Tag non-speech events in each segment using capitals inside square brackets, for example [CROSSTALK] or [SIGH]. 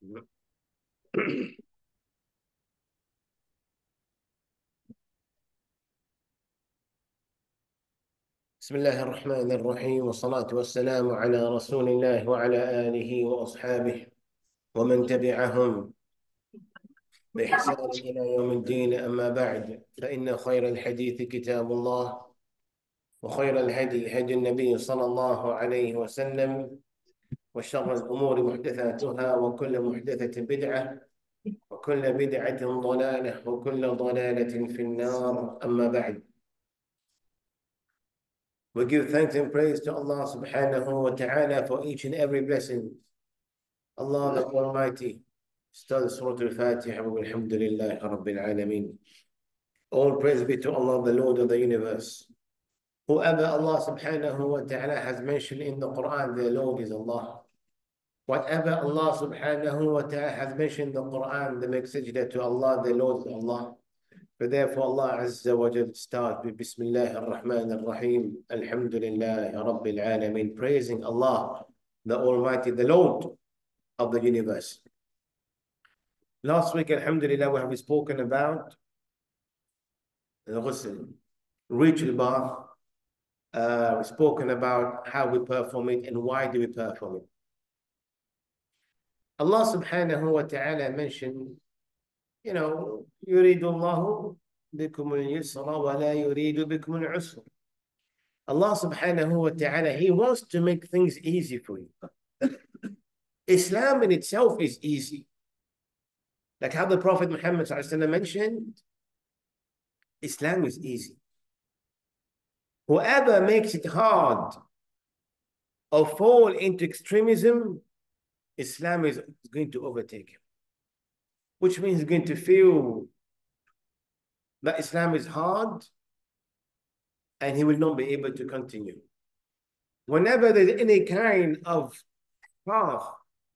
بسم الله الرحمن الرحيم والصلاة والسلام على رسول الله وعلى آله وأصحابه ومن تبعهم بإحسان إلى يوم الدين. أما بعد فإن خير الحديث كتاب الله وخير الهدي هدي النبي صلى الله عليه وسلم وشر الأمور محدثاتها وكل محدثة بدعة وكل بدعة ضلالة وكل ضلالة في النار أما بعد We give thanks and praise to Allah subhanahu wa ta'ala for each and every blessing. Allah the Almighty. Start Surah Al-Fatiha wa alhamdulillah Rabbil Alameen. All praise be to Allah, the Lord of the universe. Whoever Allah subhanahu wa ta'ala has mentioned in the Quran, their Lord is Allah. Whatever Allah subhanahu wa ta'ala has mentioned the Quran, the message to Allah, the Lord is Allah. But therefore Allah Azza wa Jal start with Bismillah ar-Rahman ar-Rahim, Alhamdulillah Rabbil Alameen, praising Allah, the Almighty, the Lord of the universe. Last week, Alhamdulillah, we have spoken about the ghusl, ritual bath. Uh, spoken about how we perform it and why do we perform it. Allah subhanahu wa ta'ala mentioned you know, يريد الله بكم اليسر ولا يريد بكم العسر. Allah subhanahu wa ta'ala, He wants to make things easy for you. [COUGHS] Islam in itself is easy. Like how the Prophet Muhammad mentioned, Islam is easy. Whoever makes it hard or fall into extremism, Islam is going to overtake him which means he's going to feel that Islam is hard and he will not be able to continue. Whenever there's any kind of path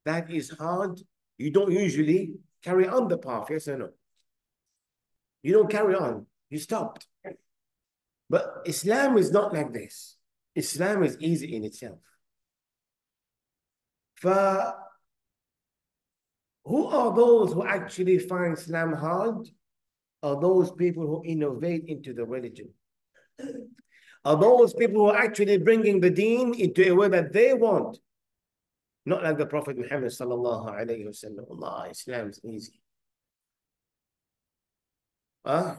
that is hard, you don't usually carry on the path, yes or no? You don't carry on, you stopped. But Islam is not like this. Islam is easy in itself. For who are those who actually find Islam hard? Are those people who innovate into the religion? Are those people who are actually bringing the deen into a way that they want? Not like the Prophet Muhammad sallallahu alayhi wasallam. Allah, Islam is easy. Huh?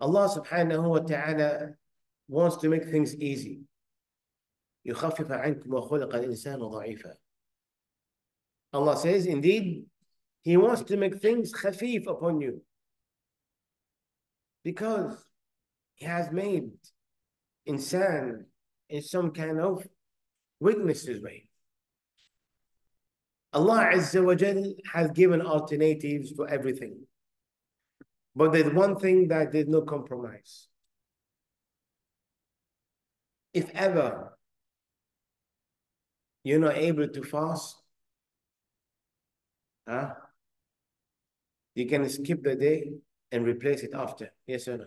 Allah subhanahu wa ta'ala wants to make things easy. يخفف عنكم وخلق الإنسان ضعيفا Allah says, indeed, He wants to make things khafif upon you. Because He has made insan in some kind of weaknesses way. Allah Azza wa Jal has given alternatives for everything. But there's one thing that there's no compromise. If ever you're not able to fast, Huh? You can skip the day and replace it after. Yes or no?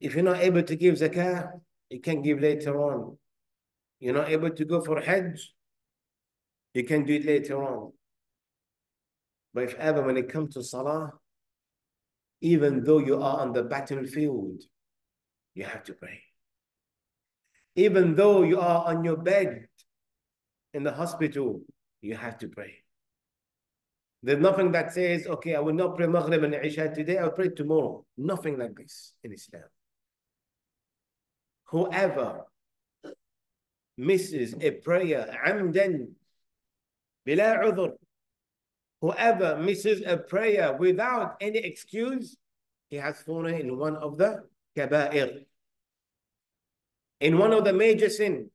If you're not able to give zakah, you can give later on. You're not able to go for hajj, you can do it later on. But if ever when it comes to salah, even though you are on the battlefield, you have to pray. Even though you are on your bed in the hospital, you have to pray. There's nothing that says, okay, I will not pray Maghrib and Isha today, I'll pray tomorrow. Nothing like this in Islam. Whoever misses a prayer, amdan, bila udhr, whoever misses a prayer without any excuse, he has fallen in one of the kaba'ir, in one of the major sin.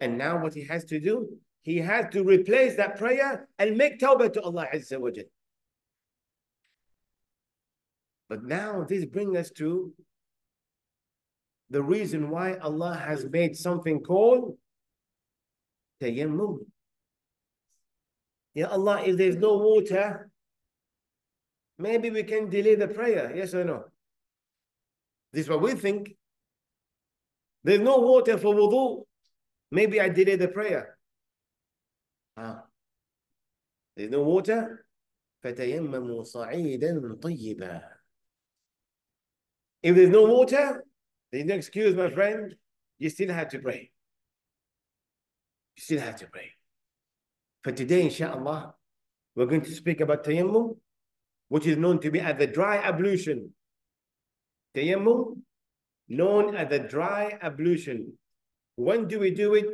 And now what he has to do, he has to replace that prayer and make tawbah to Allah Azza wa Jal. But now this brings us to the reason why Allah has made something called tayammum. Ya Allah, if there's no water, maybe we can delay the prayer, yes or no? This is what we think. There's no water for wudu. Maybe I delay the prayer. Ah. There's no water. فتيمموا صعيدا طيبا. If there's no water, there's no excuse, my friend. You still have to pray. You still have to pray. For today, inshallah, we're going to speak about tayammum, which is known to be as the dry ablution. Tayammum, known as the dry ablution. When do we do it?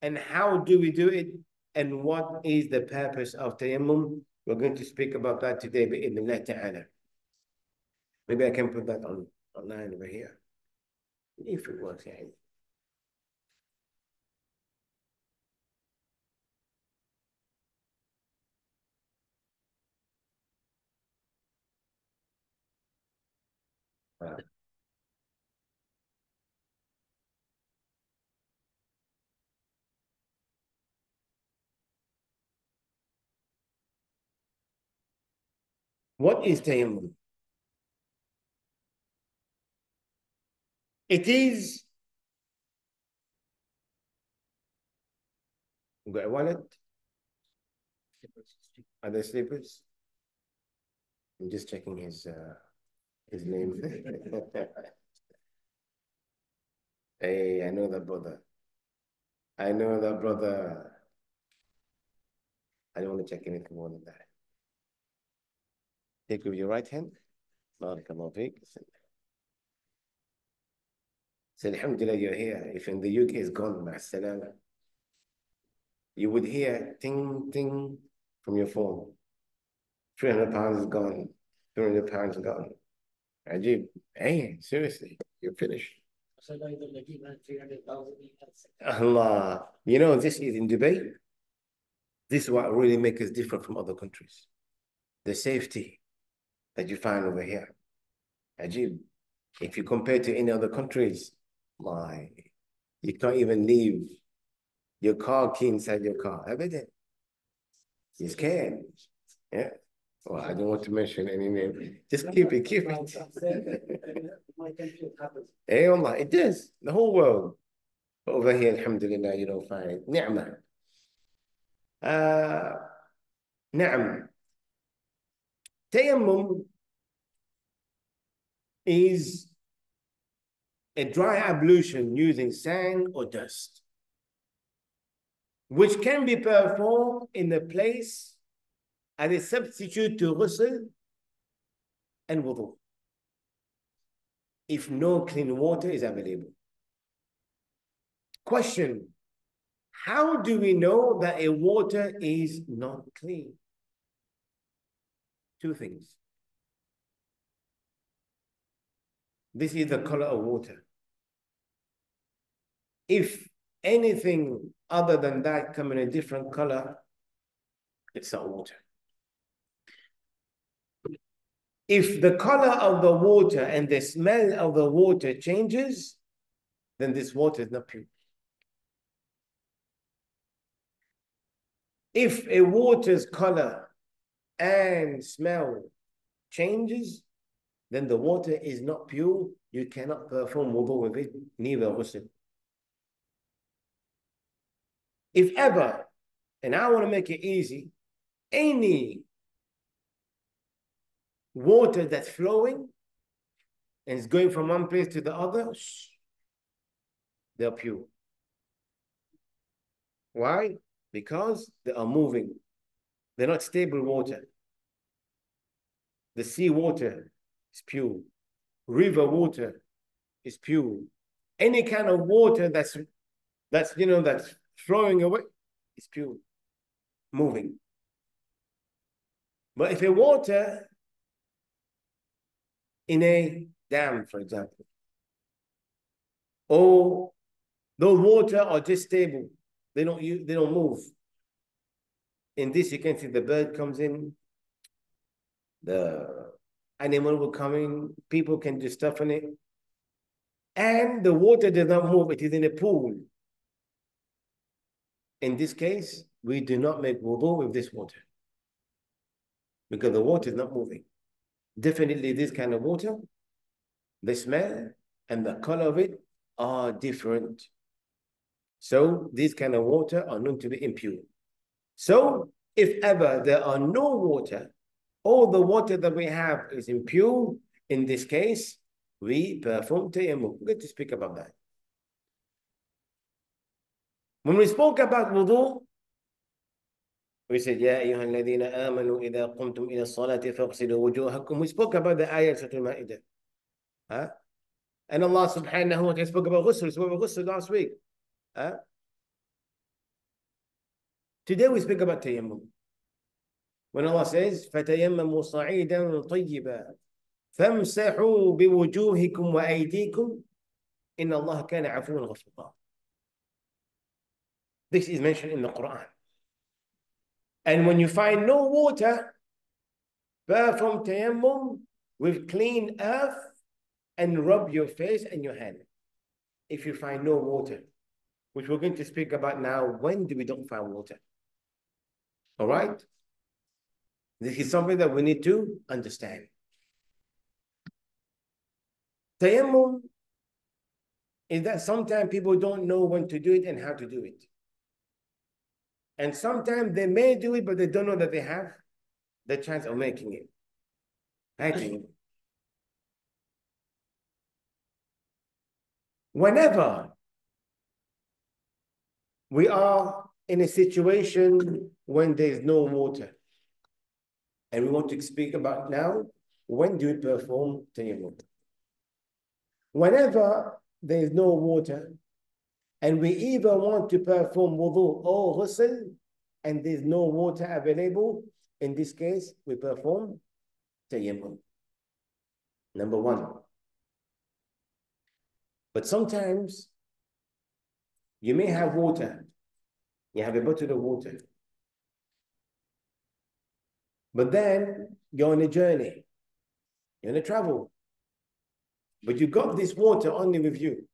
And how do we do it? And what is the purpose of tayammum? We're going to speak about that today, in bi'idhnillah ta'ala. Maybe I can put that on online over here. If it works, yeah. Uh, What is tayammum? It is you got a wallet? Are there slippers? I'm just checking his uh, his name. [LAUGHS] hey, I know that brother. I know that brother. I don't want to check anything more than that. Take with your right hand. Barakallahu feek. So Alhamdulillah, you're here. If in the UK it's gone, ma'asalama. You would hear ting, ting from your phone. 300 pounds is gone. 200 pounds gone. Ajib. Hey, seriously, you're finished. Allah. You know, this is in Dubai. This is what really makes us different from other countries. The safety that you find over here. Ajib. If you compare to any other countries, my, you can't even leave your car key inside your car. Evident. You're scared. Yeah. Well, I don't want to mention any name. Just keep it, keep it. [LAUGHS] hey, Allah, it is. The whole world. Over here, alhamdulillah, you don't find. Ni'mah. Uh, Na'am. Tayammum is a dry ablution using sand or dust, which can be performed in a place as a substitute to ghusl and wudu if no clean water is available. Question, how do we know that a water is not clean? Two things. This is the color of water. If anything other than that come in a different color, it's not water. If the color of the water and the smell of the water changes, then this water is not pure. If a water's color and smell changes, then the water is not pure. You cannot perform wudu with it, neither ghusl. If ever, and I want to make it easy, any water that's flowing and is going from one place to the other, they're pure. Why? Because they are moving. They're not stable water. The sea water is pure. River water is pure. Any kind of water that's that's you know that's flowing away is pure, moving. But if a water in a dam, for example, or the water are just stable, they don't you they don't move. In this, you can see the bird comes in, the animal will come in, people can do stuff in it, and the water does not move. It is in a pool. In this case, we do not make wudu with this water because the water is not moving. Definitely this kind of water, the smell and the color of it are different. So these kind of water are known to be impure. So if ever there are no water, all the water that we have is impure, in this case, we perform tayammum. We're going to speak about that. When we spoke about wudu, we said, يا أيها الذين آمنوا إذا قمتم إلى الصلاة فاغسلوا وجوهكم. We spoke about the ayah of Surah Al-Ma'idah. Huh? And Allah subhanahu wa ta'ala spoke about ghusl. We spoke about ghusl last week. Huh? Today we speak about tayammum. When Allah says, فَتَيَمَّمُوا صَعِيدًا طَيِّبًا فَامْسَحُوا بِوُجُوهِكُمْ وَأَيْدِيكُمْ إِنَّ اللَّهَ كَانَ عَفُوًا غَفُورًا This is mentioned in the Quran. And when you find no water, perform tayammum with clean earth and rub your face and your hand. If you find no water, which we're going to speak about now, when do we don't find water? All right? This is something that we need to understand. Tayammum is that sometimes people don't know when to do it and how to do it. And sometimes they may do it, but they don't know that they have the chance of making it. Making Whenever we are in a situation when there's no water, and we want to speak about now, when do we perform tayammum? Whenever there is no water, and we either want to perform wudu or ghusl, and there's no water available, in this case, we perform tayammum. Number one. But sometimes you may have water. You have a bottle of water. But then you're on a journey. You're on a travel. But you got this water only with you.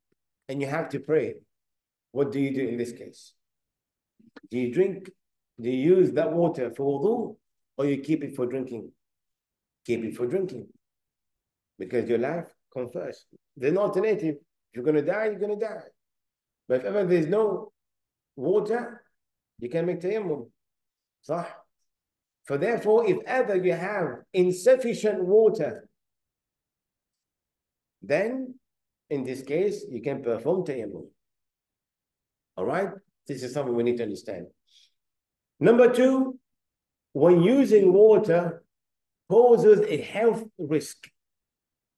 And you have to pray. What do you do in this case? Do you drink? Do you use that water for wudu? Or you keep it for drinking? Keep it for drinking. Because your life comes first. There's no alternative. If you're going to die, you're going to die. But if ever there's no water, you can make tayammum. صح? For therefore, if ever you have insufficient water, then in this case, you can perform tayammum. All right? This is something we need to understand. Number two, when using water poses a health risk.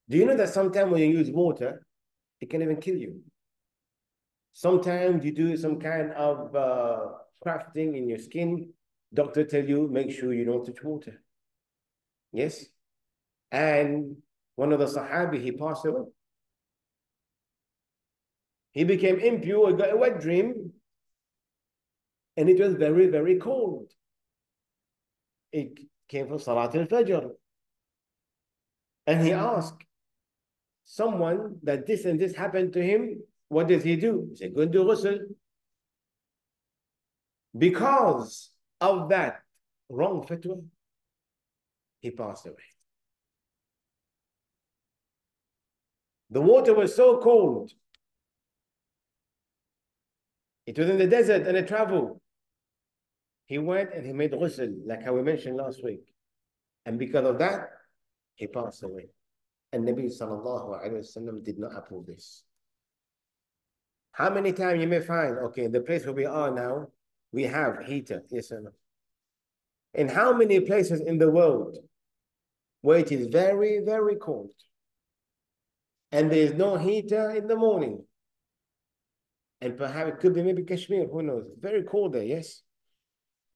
Do you know that sometimes when you use water, it can even kill you. Sometimes you do some kind of uh, grafting in your skin. Doctor tell you, make sure you don't touch water. Yes? And one of the Sahabi, he passed away. He became impure, he got a wet dream, and it was very, very cold. It came from Salat al-Fajr. And he asked, someone that this and this happened to him, what does he do? He said, go and do ghusl. Because of that wrong fatwa, he passed away. The water was so cold. It was in the desert and a travel. He went and he made ghusl, like how we mentioned last week. And because of that, he passed away. And Nabi sallallahu alayhi wasallam did not approve this. How many times you may find, okay, the place where we are now, we have heater, yes or no? In how many places in the world where it is very, very cold and there is no heater in the morning? And perhaps it could be maybe Kashmir, who knows? Very cold there, yes?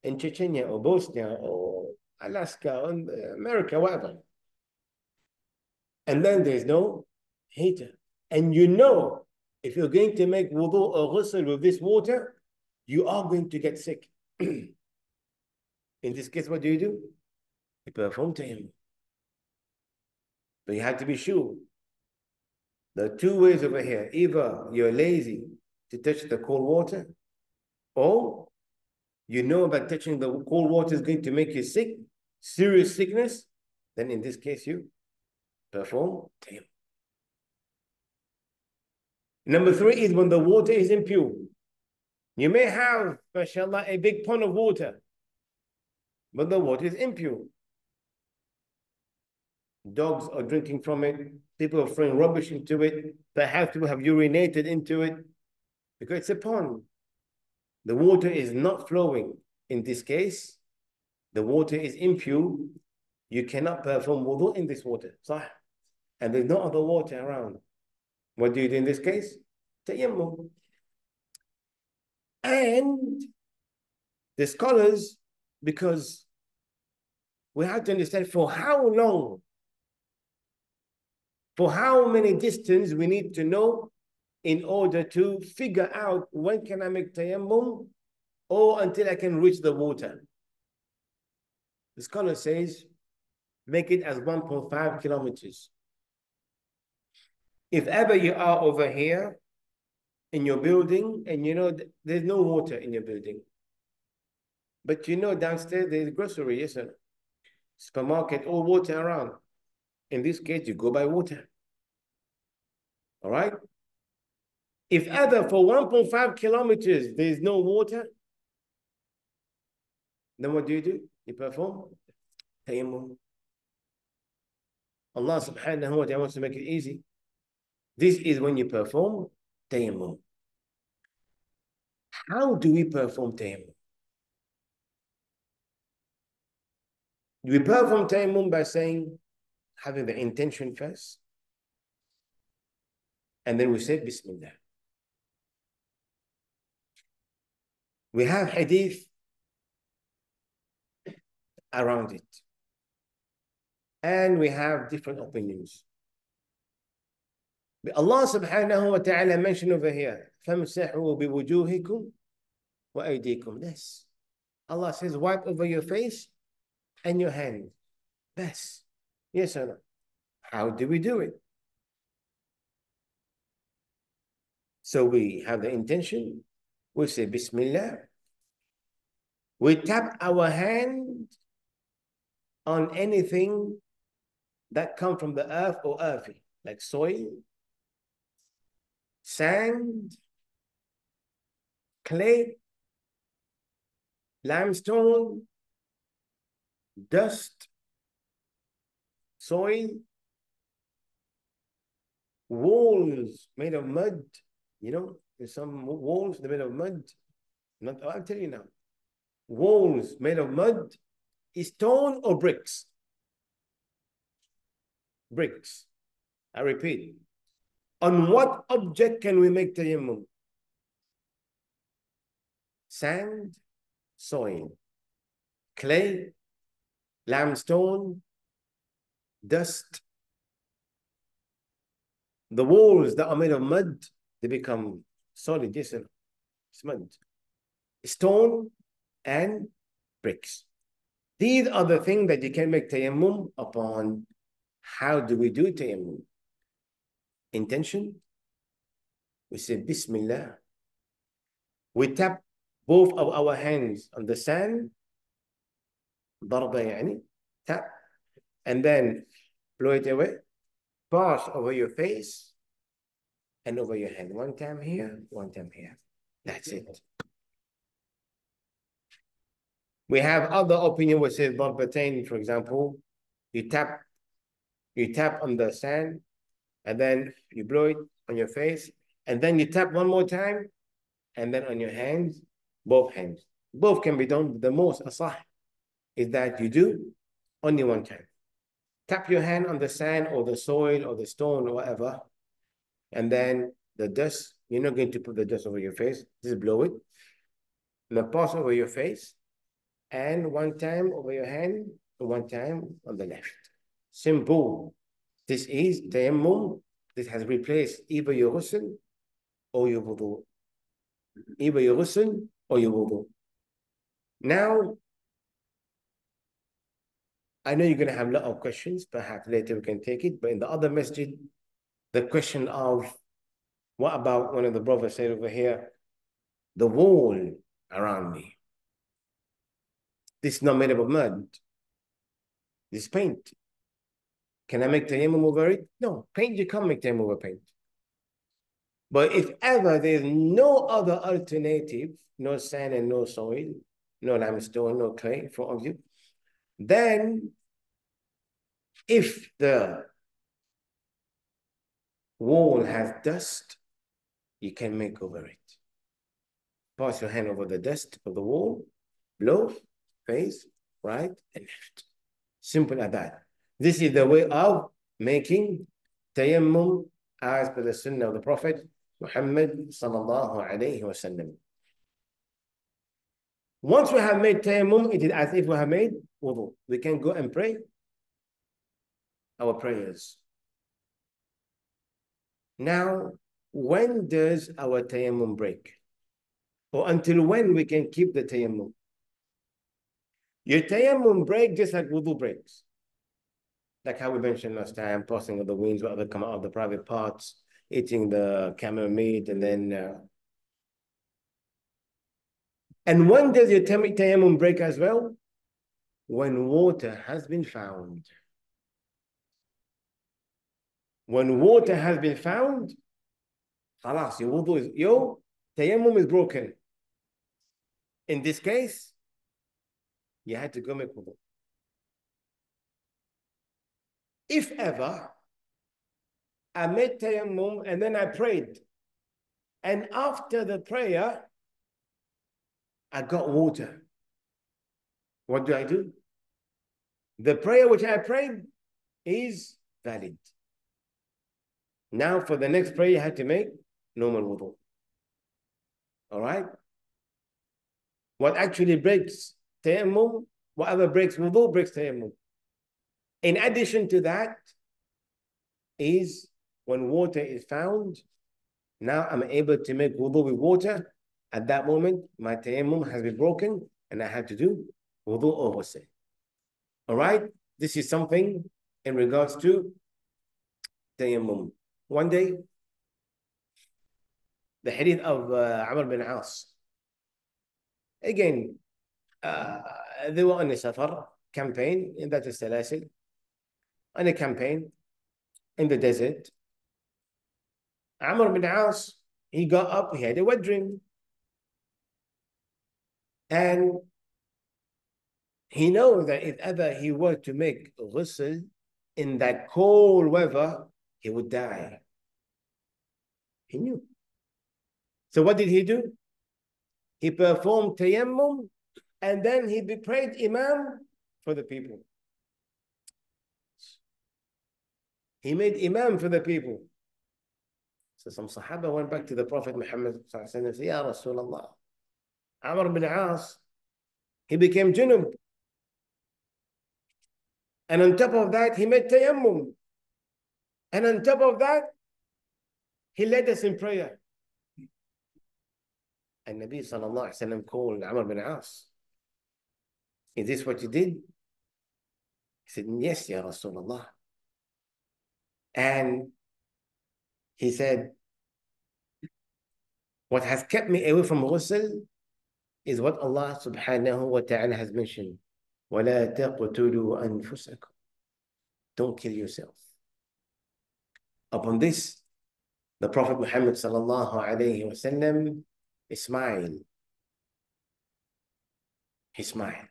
In Chechnya or Bosnia or Alaska or America, whatever and then there's no heater. And you know, if you're going to make wudu or ghusl with this water, you are going to get sick. [CLEARS THROAT] In this case, what do you do? You perform tayammum. But you have to be sure. There are two ways over here. Either you're lazy to touch the cold water, or you know about touching the cold water is going to make you sick, serious sickness, then in this case, you perform tayammum. Number three is when the water is impure. You may have, mashallah, a big pond of water, but the water is impure. Dogs are drinking from it. People are throwing rubbish into it. Perhaps people have urinated into it because it's a pond. The water is not flowing. In this case, the water is impure. You cannot perform wudu in this water. صح? And there's no other water around. What do you do in this case? And the scholars, because we have to understand for how long, for how many distance we need to know in order to figure out when can I make tayammum or until I can reach the water. The scholar says, make it as 1.5 kilometers. If ever you are over here in your building and you know there's no water in your building, but you know downstairs there's grocery, yes sir, supermarket, all water around. In this case, you go buy water. All right? If ever for 1.5 kilometers there's no water, then what do you do? You perform tayammum. Allah subhanahu wa ta'ala wants to make it easy. This is when you perform tayammum. How do we perform tayammum? We perform tayammum by saying, having the intention first, and then we say Bismillah. We have hadith around it. And we have different opinions. But Allah subhanahu wa ta'ala mentioned over here, فَامْسَحُوا بِوُجُوهِكُمْ وَأَيْدِيكُمْ Yes. Allah says, wipe over your face and your hand. Best. Yes or no? How do we do it? So we have the intention. We say Bismillah. We tap our hand on anything that come from the earth or earthy, like soil, sand, clay, limestone, dust, soil, walls made of mud, you know, there's some walls made of mud. Not, oh, I'll tell you now. Walls made of mud, is stone or bricks? Bricks. I repeat. On what object can we make tayammum? Sand, soil, clay, limestone, dust. The walls that are made of mud, they become solid, yes? It's mud. Stone and bricks. These are the things that you can make tayammum upon. How do we do tayammum? intention. We say Bismillah. We tap both of our hands on the sand. Darba yani, tap. And then blow it away. Pass over your face and over your hand. One time here, one time here. That's it. We have other opinion We say Darbatain, for example. You tap, you tap on the sand and then you blow it on your face, and then you tap one more time, and then on your hands, both hands. Both can be done. The most asah is that you do only one time. Tap your hand on the sand or the soil or the stone or whatever, and then the dust, you're not going to put the dust over your face, just blow it. Then pass over your face, and one time over your hand, one time on the left. Simple. This is tayammum. This has replaced either your ghusl or your wudu. Either your ghusl or your wudu. Now, I know you're going to have a lot of questions. Perhaps later we can take it. But in the other masjid, the question of what about one of the brothers said over here, the wall around me. This is not made up of mud. This is paint. Can I make tayammum over it? No, paint, you can't make tayammum over paint. But if ever there's no other alternative, no sand and no soil, no limestone, no clay in front of you, then if the wall has dust, you can make over it. Pass your hand over the dust of the wall, blow, face, right, and left. Simple as that. This is the way of making tayammum as per the sunnah of the Prophet Muhammad sallallahu alayhi wa sallam. Once we have made tayammum, it is as if we have made wudu. We can go and pray our prayers. Now, when does our tayammum break? Or until when we can keep the tayammum? Your tayammum break just like wudu breaks like how we mentioned last time, passing of the wings, whatever come out of the private parts, eating the camel meat, and then. Uh... And when does your tayammum break as well? When water has been found. When water has been found, halas, your wudu is, yo, tayammum is broken. In this case, you had to go make wudu. If ever, I made tayammum and then I prayed. And after the prayer, I got water. What do I do? The prayer which I prayed is valid. Now for the next prayer, you have to make normal wudu. All right? What actually breaks tayammum, whatever breaks wudu, breaks tayammum. In addition to that, is when water is found, now I'm able to make wudu with water. At that moment, my tayammum has been broken and I have to do wudu over say. All right? This is something in regards to tayammum. One day, the hadith of uh, Amr bin As. Again, uh, they were on a safar campaign in that is Salasil, on a campaign in the desert. Amr bin As, he got up, he had a wet dream. And he knows that if ever he were to make ghusl in that cold weather, he would die. He knew. So what did he do? He performed tayammum and then he prayed imam for the people. He made imam for the people. So some Sahaba went back to the Prophet Muhammad and said, Ya Rasulullah, Amr bin As, he became junub. And on top of that, he made tayammum. And on top of that, he led us in prayer. And Nabi sallallahu alayhi wa called Amr bin As. Is this what you did? He said, Yes, Ya Rasulullah. And he said, What has kept me away from ghusl is what Allah subhanahu wa ta'ala has mentioned. وَلَا تَقْتُلُوا أَنفُسَكُمْ Don't kill yourself. Upon this, the Prophet Muhammad sallallahu alayhi wasallam smiled. He smiled.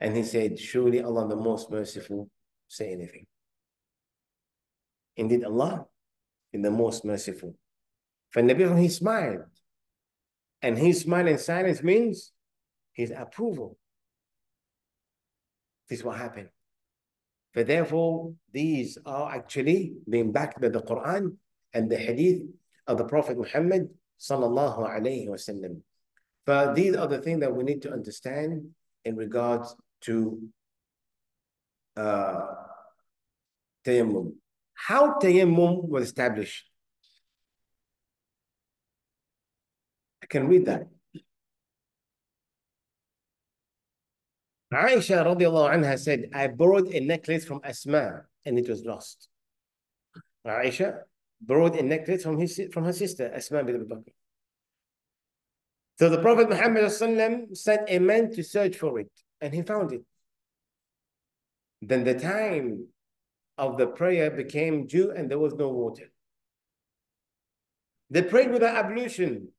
And he said, Surely Allah the most merciful say anything. Indeed, Allah is the most merciful. For Nabi, he smiled. And his smile in silence means his approval. This is what happened. For therefore, these are actually being backed by the Quran and the hadith of the Prophet Muhammad sallallahu alayhi wasallam. But these are the things that we need to understand in regards to uh, tayammum. How tayammum was established? I can read that. Aisha radiallahu anha said, I borrowed a necklace from Asma and it was lost. Aisha borrowed a necklace from, his, from her sister, Asma bin Abu Bakr. So the Prophet Muhammad sent a man to search for it and he found it. Then the time of the prayer became due and there was no water. They prayed without ablution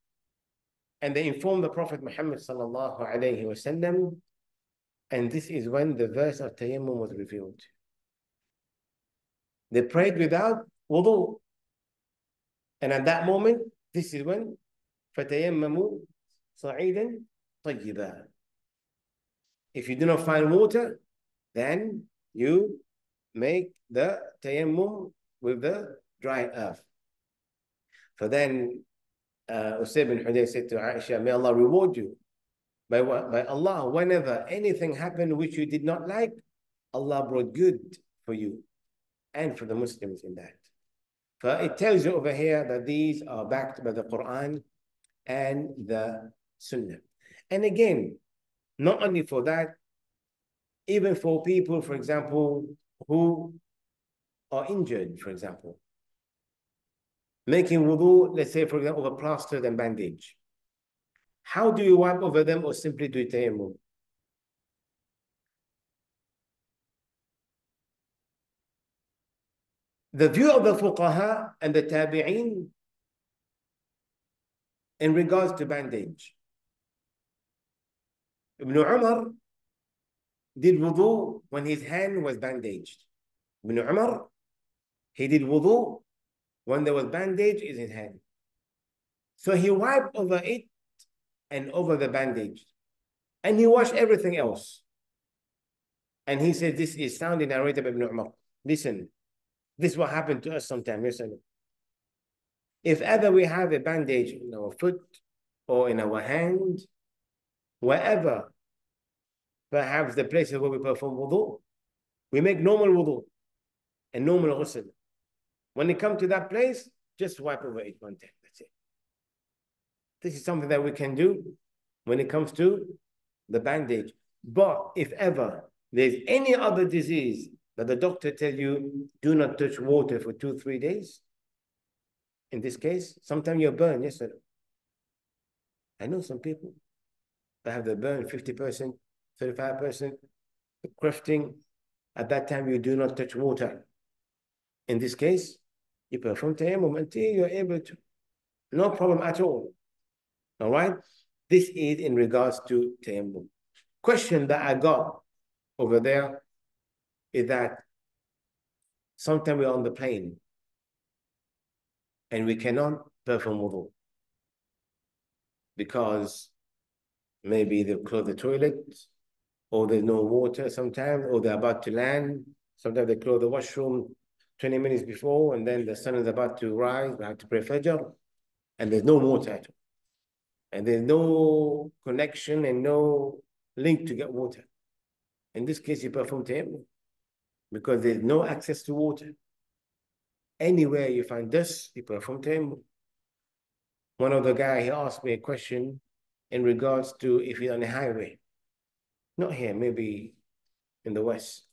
and they informed the Prophet Muhammad sallallahu alayhi wasallam. And this is when the verse of Tayammum was revealed. They prayed without wudu. And at that moment, this is when فَتَيَمَّمُوا صَعِيدًا طَيِّبًا If you do not find water, then you make the tayammum with the dry earth. So then uh, Usayd bin Hudayr said to Aisha, may Allah reward you. By, by Allah, whenever anything happened which you did not like, Allah brought good for you and for the Muslims in that. So it tells you over here that these are backed by the Quran and the Sunnah. And again, not only for that, even for people, for example, who are injured, for example, making wudu, let's say, for example, a plaster and bandage. How do you wipe over them or simply do tayammum? The view of the fuqaha and the tabi'een in regards to bandage. Ibn Umar did wudu when his hand was bandaged. Ibn Umar, he did wudu when there was bandage in his hand. So he wiped over it and over the bandage. And he washed everything else. And he said, this is sounding narrated by Ibn Umar. Listen, this is what happened to us sometimes. Listen. If ever we have a bandage in our foot or in our hand, wherever, perhaps the places where we perform wudu, we make normal wudu and normal ghusl. When you come to that place, just wipe over it one time. That's it. This is something that we can do when it comes to the bandage. But if ever there's any other disease that the doctor tells you do not touch water for two, three days, in this case, sometimes you're burned, yes, sir. I know some people that have the burn 50%, 35%, grafting. At that time, you do not touch water. In this case, you perform tayammum until you're able to. No problem at all. All right? This is in regards to tayammum. Question that I got over there is that sometimes we're on the plane and we cannot perform wudu because maybe they've closed the toilet or there's no water sometimes or they're about to land. Sometimes they close the washroom 20 minutes before, and then the sun is about to rise, we have to pray Fajr, and there's no water at all. And there's no connection and no link to get water. In this case, you perform tayammum because there's no access to water. Anywhere you find dust, you perform tayammum. One of the guy, he asked me a question in regards to if you're on a highway. Not here, maybe in the West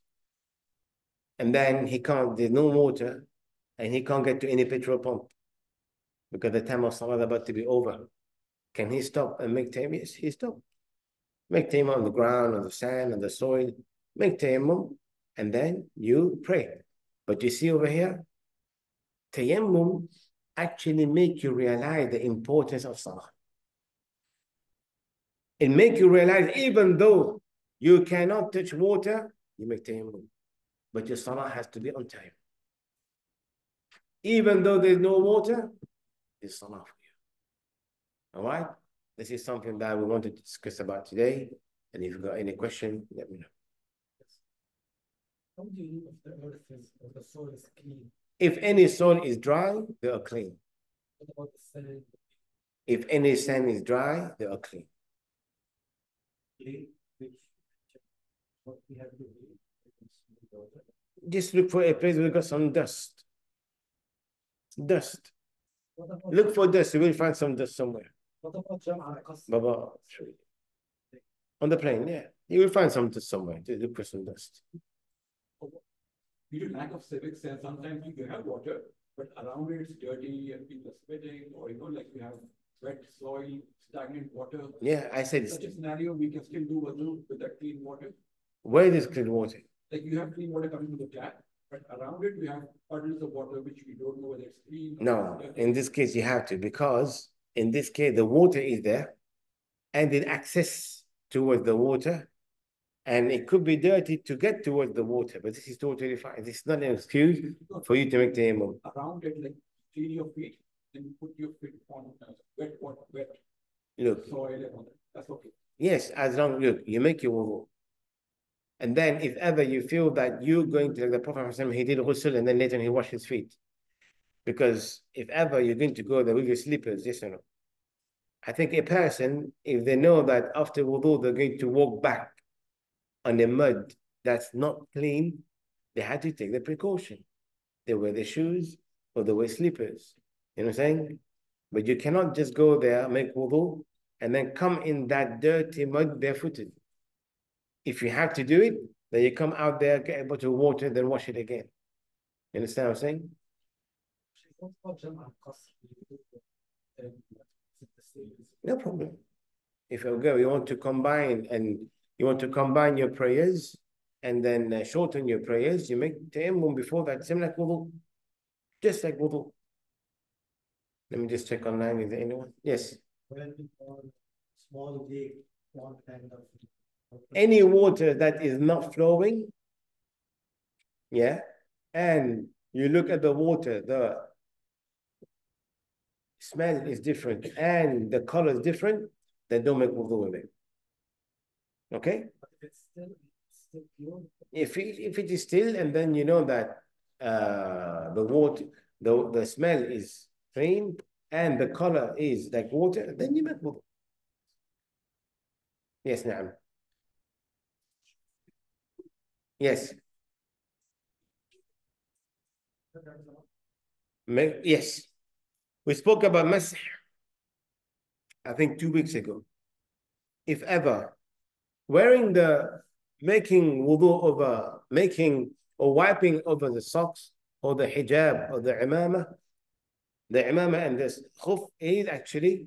and then he can't, there's no water, and he can't get to any petrol pump because the time of Salah is about to be over. Can he stop and make tayammum? Yes, he stopped. Make tayammum on the ground, on the sand, on the soil. Make tayammum, and then you pray. But you see over here, tayammum actually make you realize the importance of Salah. It make you realize even though you cannot touch water, you make tayammum but your salah has to be on time. Even though there's no water, there's salah for you. All right? This is something that we want to discuss about today. And if you've got any question, let me know. How do you know if the earth is, if the soil is clean? If any soil is dry, they are clean. What about the sand? If any sand is dry, they are clean. Clean, which, what we have to do just look for a place where got some dust. Dust. Look for dust, you will find some dust somewhere. Baba, on the plane, yeah. You will find some dust somewhere. Just look for some dust. Due to lack of civic sense, sometimes you have water, but around it it's dirty and people are spitting, or you know, like you have wet soil, stagnant water. Yeah, I said. In such a scenario, we can still do wudu with that clean water. Where is clean water? Like you have clean water coming from the tap, But around it, we have puddles of water which we don't know whether it's clean. No, in this case, you have to because in this case, the water is there and it access towards the water and it could be dirty to get towards the water, but this is totally fine. This is not an excuse for you to make the tayammum. Around it, like clean your feet, and put your feet on uh, wet water, wet Look, soil and all that. That's okay. yes, as long, look, you make your wudu. And then if ever you feel that you're going to, like the Prophet he did ghusl and then later he washed his feet. Because if ever you're going to go there with your slippers, yes or no? I think a person, if they know that after wudu they're going to walk back on the mud that's not clean, they had to take the precaution. They wear the shoes or they wear slippers. You know what I'm saying? But you cannot just go there, make wudu, and then come in that dirty mud barefooted. If you have to do it, then you come out there, get a bottle of water, then wash it again. You understand what I'm saying? No problem. If you go, you want to combine and you want to combine your prayers and then uh, shorten your prayers, you make tayammum before that, same like wudu. Just like wudu. Let me just check online. There anyone? Yes. when small lake, one kind of any water that is not flowing, yeah, and you look at the water, the smell is different and the color is different, then don't make wudu with it. Okay? If it, if it is still, and then you know that uh, the water, the, the smell is clean and the color is like water, then you make wudu. Yes, Naam. Yes. Yes. We spoke about masih, I think two weeks ago. If ever, wearing the, making wudu over, making or wiping over the socks or the hijab or the imamah, the imamah and this khuf is actually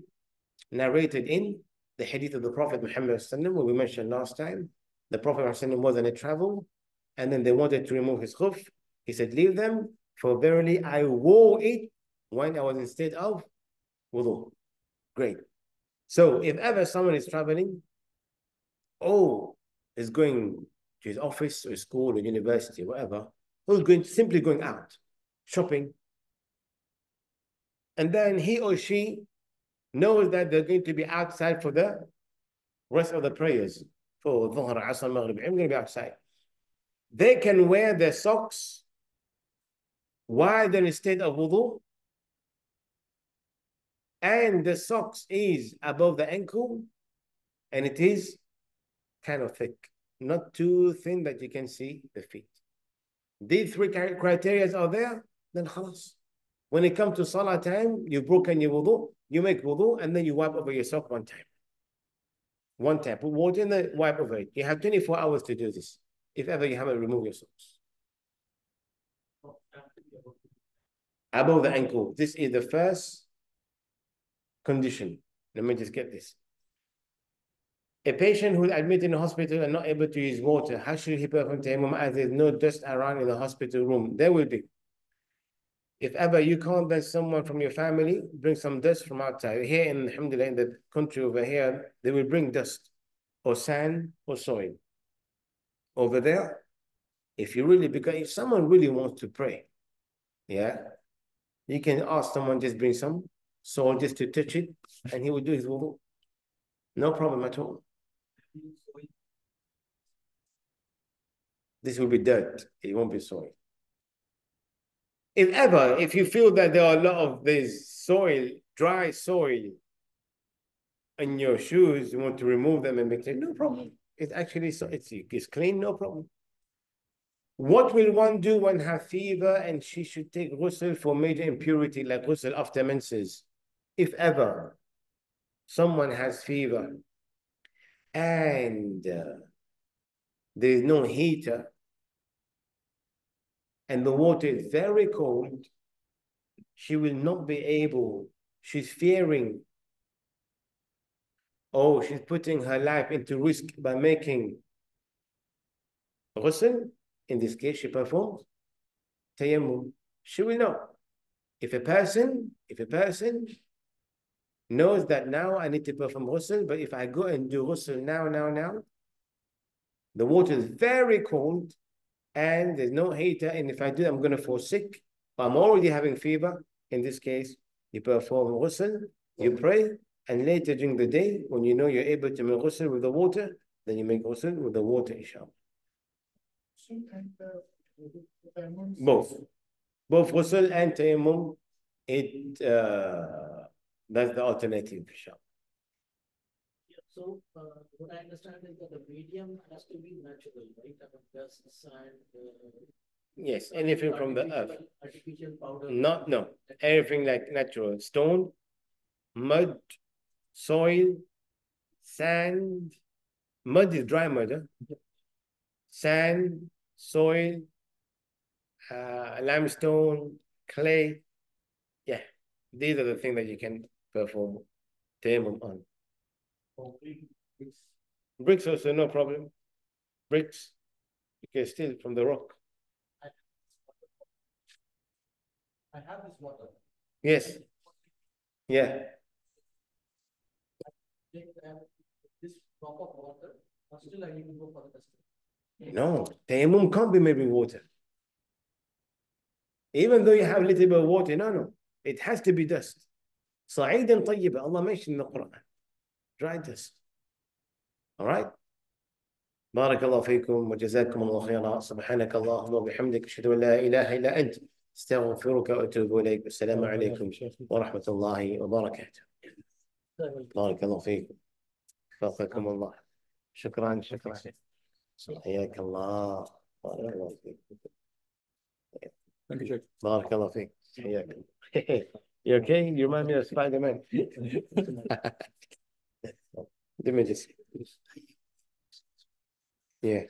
narrated in the hadith of the Prophet Muhammad where we mentioned last time. The Prophet was on a travel and then they wanted to remove his khuf. He said, leave them, for verily I wore it when I was in state of wudu. Great. So if ever someone is traveling, or is going to his office or school or university, whatever, who's going simply going out, shopping, and then he or she knows that they're going to be outside for the rest of the prayers. For Dhuhr, Asr, Maghrib, I'm going to be outside. They can wear their socks while they're in state of wudu, and the socks is above the ankle, and it is kind of thick, not too thin that you can see the feet. These three cri- criteria are there, then khalas. When it comes to salah time, you've broken your wudu, you make wudu, and then you wipe over your sock one time. One time, put water in the wipe over it. You have 24 hours to do this, if ever you haven't removed your socks. Above the ankle. This is the first condition. Let me just get this. A patient who is admitted in the hospital and not able to use water, how should he perform tayammum as there's no dust around in the hospital room? There will be. If ever you can't, then someone from your family bring some dust from outside. Here in Alhamdulillah, in the country over here, they will bring dust or sand or soil. Over there, if you really, because if someone really wants to pray, yeah, you can ask someone just bring some soil just to touch it, and he will do his wudu. No problem at all. This will be dirt. It won't be soil. If ever, if you feel that there are a lot of this soil, dry soil in your shoes, you want to remove them and make it, no problem. It's actually so it's it's clean, no problem. What will one do when have fever and she should take ghusl for major impurity like ghusl after menses? If ever someone has fever and uh, there is no heater and the water is very cold, she will not be able, she's fearing, oh, she's putting her life into risk by making ghusl. In this case, she performs tayammum, she will know. If a person, if a person knows that now I need to perform ghusl, but if I go and do ghusl now, now, now, the water is very cold and there's no heater, and if I do, I'm going to fall sick. I'm already having fever. In this case, you perform ghusl, you pray, and later during the day, when you know you're able to make ghusl with the water, then you make ghusl with the water, inshallah. Both. Both ghusl and tayammum, it, uh, that's the alternative, inshallah. So, uh, what I understand is that the medium has to be natural, right? I mean, dust, sand. uh, Yes, anything from the earth. artificial- powder. Not, no, everything like natural, stone, mud, soil, sand. Mud is dry mud, huh? Sand, soil, uh, limestone, clay. Yeah, these are the things that you can perform tayammum on. it's- Bricks also, no problem. Bricks, you can steal from the rock. I have this water. Yes, yeah, No, tayammum can't be made with water. Even though you have a little bit of water, no, no, it has to be dust. صعيدا طيبا, Allah mentioned in the Quran. Dry dust. All right? بارك الله فيكم وجزاكم الله خيرا سبحانك اللهم وبحمدك أشهد أن لا إله إلا أنت استغفرك وأتوب إليك السلام عليكم ورحمة الله وبركاته بارك الله فيكم وفقكم الله شكرا شكرا حياك الله بارك الله فيك. بارك الله فيك حياك [LAUGHS] You okay? You remind me of Spider-Man. [LAUGHS] Let me just. Yeah.